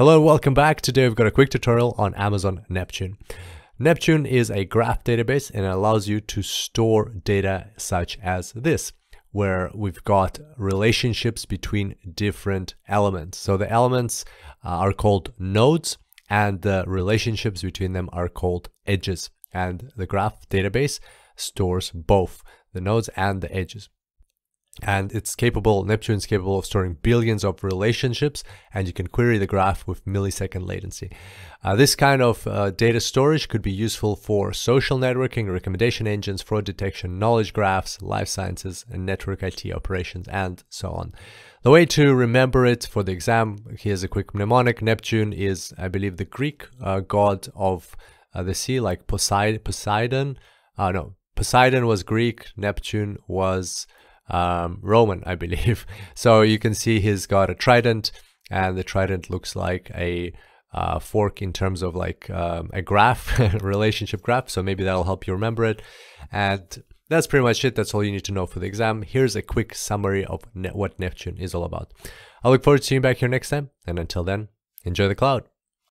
Hello and welcome back. Today we've got a quick tutorial on Amazon Neptune. Neptune is a graph database and it allows you to store data such as this, where we've got relationships between different elements. So the elements uh, are called nodes and the relationships between them are called edges. And the graph database stores both the nodes and the edges and it's capable neptune is capable of storing billions of relationships and you can query the graph with millisecond latency. Uh, this kind of uh, data storage could be useful for social networking recommendation engines fraud detection knowledge graphs life sciences and network it operations and so on. The way to remember it for the exam here's a quick mnemonic. Neptune is i believe the greek uh, god of uh, the sea like poseidon poseidon. Uh, no poseidon was greek neptune was um, Roman, I believe. So you can see he's got a trident, and the trident looks like a uh, fork in terms of like um, a graph, relationship graph. So maybe that'll help you remember it. And that's pretty much it. That's all you need to know for the exam. Here's a quick summary of ne what Neptune is all about. I look forward to seeing you back here next time. And until then, enjoy the cloud.